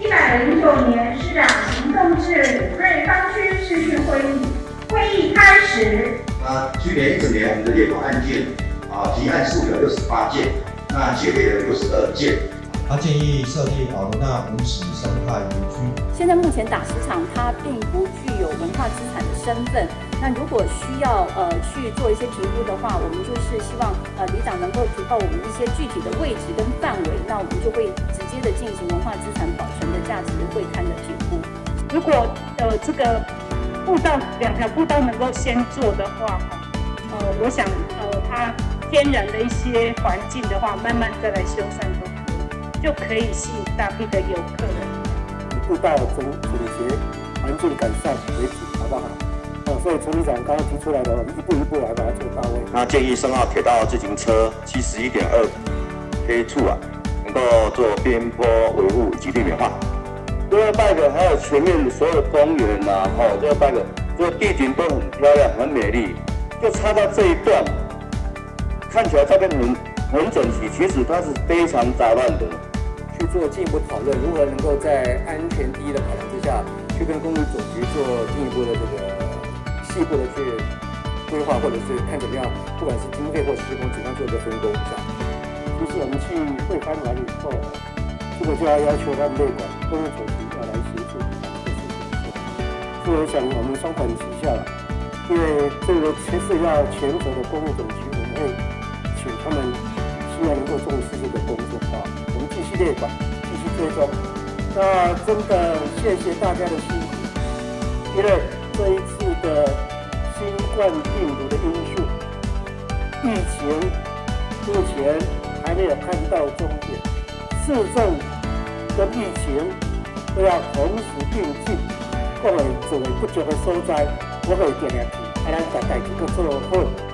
六年市长行动治理瑞芳区视讯会议，会议开始。那去年一整年我们的列管案件啊提案数有六十八件，那结列了六十二件。他建议设立保罗纳文史生态园区。现在目前打石场它并不具有文化资产的身份，那如果需要呃去做一些评估的话，我们就是希望呃里长能够提报我们一些具体的位置跟范围，那我们就会的进行文化资产保存的价值的会勘的评估。如果呃这个步道两条步道能够先做的话，呃我想呃它天然的一些环境的话，慢慢再来修缮都可以。就可以吸引大批的游客了。步道整整洁、环境改善为主，好不好？啊，所以陈理长刚刚提出来的，一步一步来把它做到位。那建议深澳铁道自行车七十一点二 K 处啊，能够做边坡维护基地美化。这个 bug 还有前面所有的公园呐，哦，这个 bug 这个地景都很漂亮、很美丽，就差到这一段，看起来这边很很整齐，其实它是非常杂乱的。去做进一步讨论，如何能够在安全第一的考量之下，去跟公路总局做进一步的这个细部的去规划，或者是看怎么样，不管是经费或施工，怎样做一个分工。其实我们去会翻完以后，这个就要要求他们内管公路总局要来协助这个事。所以我想我们双管齐下，因为这个其实要全责的公路总局，我们会请他们希望能够重视这个工作啊。我们继续内管继续追踪，那真的谢谢大家的辛苦，因为这一次的新冠病毒的因素，疫情目前还没有看到终点，市政跟疫情都要同时并进，各位准备不久的所在，我会尽量去，还能把代志去做好。